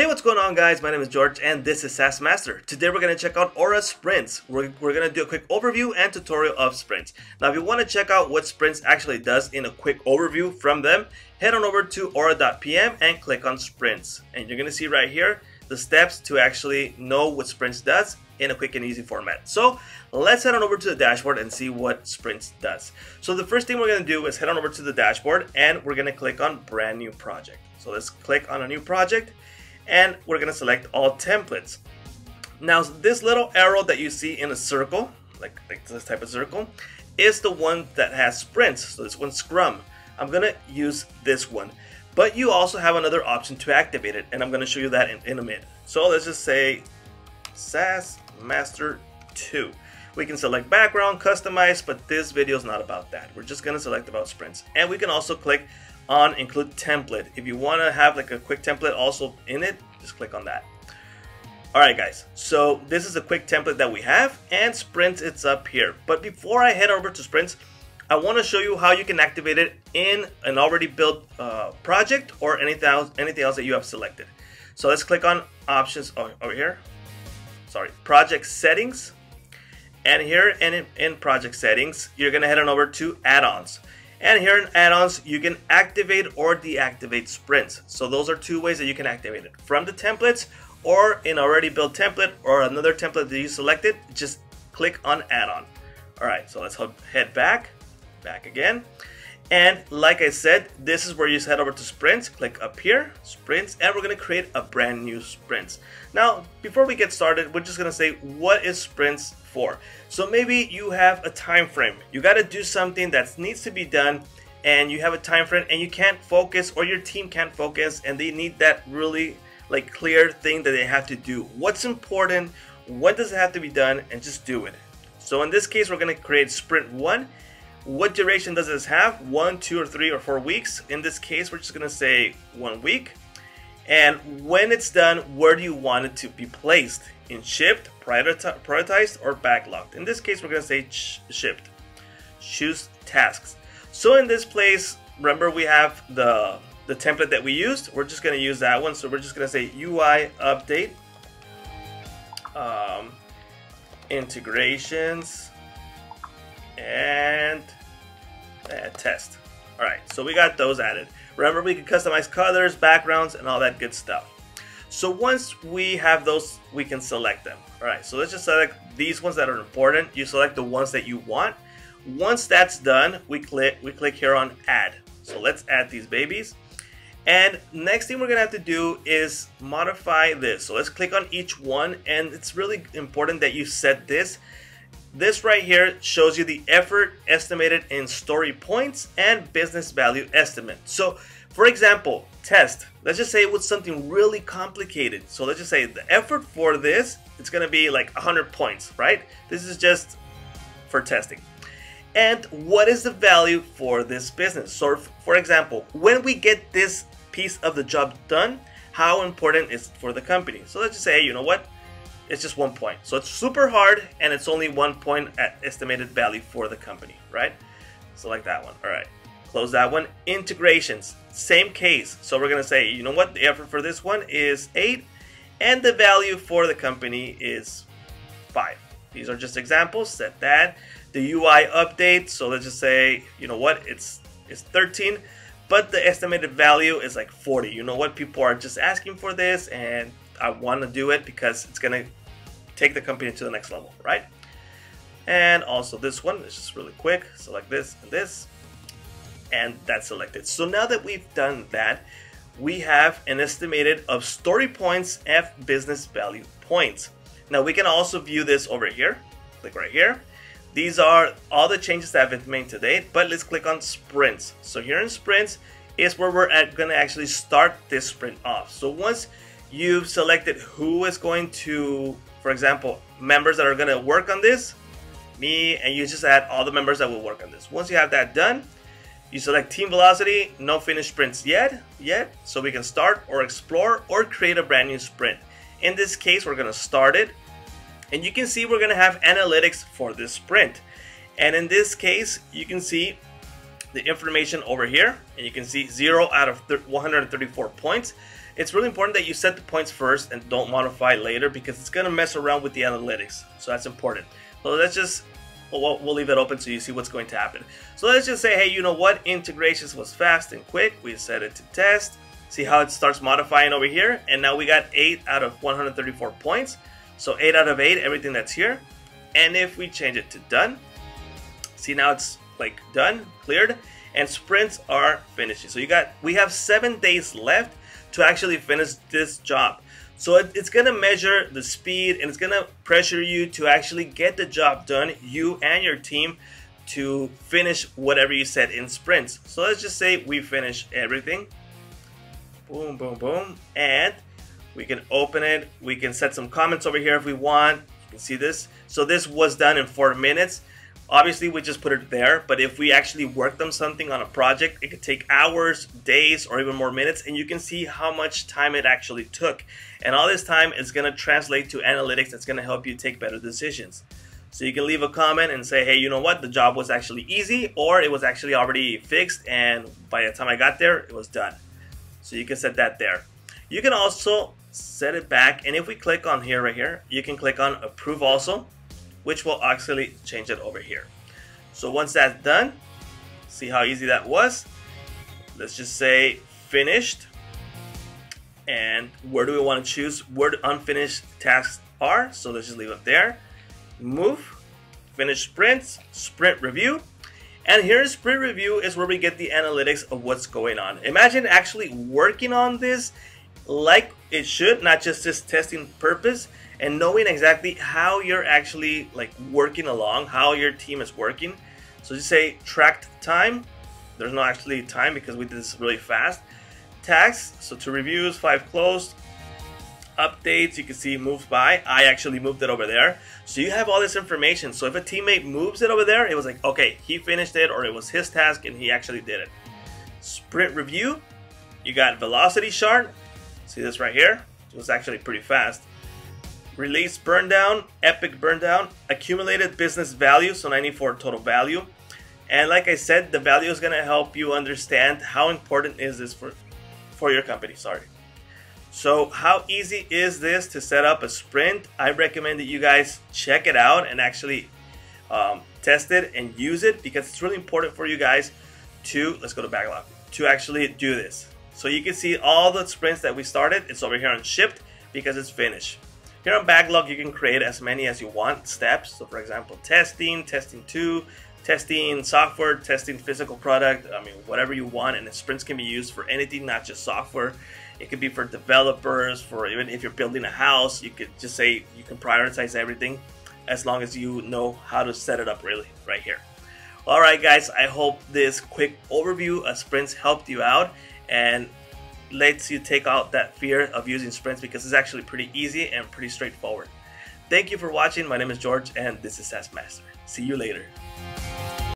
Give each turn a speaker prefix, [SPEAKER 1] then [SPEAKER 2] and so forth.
[SPEAKER 1] Hey, what's going on guys? My name is George and this is SaaS Master. Today we're going to check out Ora Sprints. We're, we're going to do a quick overview and tutorial of Sprints. Now if you want to check out what Sprints actually does in a quick overview from them, head on over to ora.pm and click on Sprints. And you're going to see right here the steps to actually know what Sprints does in a quick and easy format. So let's head on over to the dashboard and see what Sprints does. So the first thing we're going to do is head on over to the dashboard and we're going to click on brand new project. So let's click on a new project and we're gonna select all templates. Now this little arrow that you see in a circle, like, like this type of circle, is the one that has sprints. So this one's Scrum. I'm gonna use this one. But you also have another option to activate it, and I'm gonna show you that in, in a minute. So let's just say SaaS Master 2. We can select background, customize, but this video is not about that. We're just gonna select about sprints. And we can also click on include template. If you want to have like a quick template also in it, just click on that. Alright guys, so this is a quick template that we have and Sprints it's up here. But before I head over to Sprints, I want to show you how you can activate it in an already built uh, project or anything else, anything else that you have selected. So let's click on options over here. Sorry, project settings. And here in, in project settings, you're going to head on over to add-ons. And here in add-ons, you can activate or deactivate sprints. So those are two ways that you can activate it. From the templates or in already built template or another template that you selected, just click on add-on. All right, so let's head back, back again. And like I said, this is where you head over to sprints, click up here, sprints, and we're gonna create a brand new sprints. Now, before we get started, we're just gonna say, what is sprints for? So maybe you have a time frame. You gotta do something that needs to be done and you have a time frame and you can't focus or your team can't focus and they need that really like clear thing that they have to do. What's important, what does it have to be done, and just do it. So in this case, we're gonna create sprint one what duration does this have? One, two, or three, or four weeks? In this case, we're just gonna say one week. And when it's done, where do you want it to be placed? In shipped, prioritized, or backlogged? In this case, we're gonna say shipped. Choose tasks. So in this place, remember we have the, the template that we used. We're just gonna use that one. So we're just gonna say UI update, um, integrations, and uh, test. All right, so we got those added. Remember, we can customize colors, backgrounds, and all that good stuff. So once we have those, we can select them. All right, so let's just select these ones that are important. You select the ones that you want. Once that's done, we click we click here on add. So let's add these babies. And next thing we're gonna have to do is modify this. So let's click on each one and it's really important that you set this this right here shows you the effort estimated in story points and business value estimate. So for example, test. Let's just say it was something really complicated. So let's just say the effort for this, it's gonna be like 100 points, right? This is just for testing. And what is the value for this business? So for example, when we get this piece of the job done, how important is it for the company? So let's just say, you know what? It's just one point. So it's super hard and it's only one point at estimated value for the company, right? Select that one. All right, close that one. Integrations, same case. So we're gonna say, you know what, the effort for this one is eight and the value for the company is five. These are just examples, set that. The UI update, so let's just say, you know what, it's, it's 13, but the estimated value is like 40. You know what, people are just asking for this and I want to do it because it's going to take the company to the next level, right? And also this one is just really quick. Select this and this, and that's selected. So now that we've done that, we have an estimated of story points F business value points. Now we can also view this over here. Click right here. These are all the changes that have been made to date, but let's click on sprints. So here in sprints is where we're at, gonna actually start this sprint off. So once you've selected who is going to for example, members that are going to work on this, me, and you just add all the members that will work on this. Once you have that done, you select team velocity, no finished sprints yet, yet, so we can start or explore or create a brand new sprint. In this case, we're gonna start it, and you can see we're gonna have analytics for this sprint. And in this case, you can see the information over here, and you can see zero out of 134 points. it's really important that you set the points first and don't modify later because it's going to mess around with the analytics. So that's important. So let's just, we'll, we'll leave it open so you see what's going to happen. So let's just say, hey, you know what? Integrations was fast and quick. We set it to test. See how it starts modifying over here. And now we got 8 out of 134 points. So 8 out of 8, everything that's here. And if we change it to done, see now it's like done, cleared, and sprints are finishing. So you got, we have seven days left to actually finish this job. So it, it's gonna measure the speed and it's gonna pressure you to actually get the job done, you and your team, to finish whatever you said in sprints. So let's just say we finish everything. Boom, boom, boom. And we can open it. We can set some comments over here if we want. You can see this. So this was done in four minutes. Obviously, we just put it there, but if we actually worked on something on a project, it could take hours, days, or even more minutes, and you can see how much time it actually took. And all this time is gonna translate to analytics that's gonna help you take better decisions. So you can leave a comment and say, hey, you know what, the job was actually easy, or it was actually already fixed, and by the time I got there, it was done. So you can set that there. You can also set it back, and if we click on here, right here, you can click on approve also which will actually change it over here. So once that's done, see how easy that was? Let's just say finished. And where do we want to choose where the unfinished tasks are? So let's just leave it there. Move, finish sprints, sprint review. And here sprint review is where we get the analytics of what's going on. Imagine actually working on this like it should, not just this testing purpose, and knowing exactly how you're actually like working along, how your team is working. So just say tracked time. There's no actually time because we did this really fast. Tags, so to reviews, five closed. Updates, you can see moves by. I actually moved it over there. So you have all this information. So if a teammate moves it over there, it was like, okay, he finished it or it was his task and he actually did it. Sprint review, you got velocity chart. See this right here? It was actually pretty fast. Release burndown, epic burndown, accumulated business value, so 94 total value. And like I said, the value is going to help you understand how important is this for, for your company. Sorry. So how easy is this to set up a sprint? I recommend that you guys check it out and actually um, test it and use it because it's really important for you guys to, let's go to backlog, to actually do this. So you can see all the sprints that we started. It's over here on shipped because it's finished. Here on Backlog, you can create as many as you want steps. So for example, testing, testing two, testing software, testing physical product, I mean, whatever you want. And the sprints can be used for anything, not just software. It could be for developers, for even if you're building a house, you could just say you can prioritize everything as long as you know how to set it up really right here. All right, guys, I hope this quick overview of sprints helped you out. And lets you take out that fear of using sprints because it's actually pretty easy and pretty straightforward. Thank you for watching. My name is George and this is SaaS Master. See you later.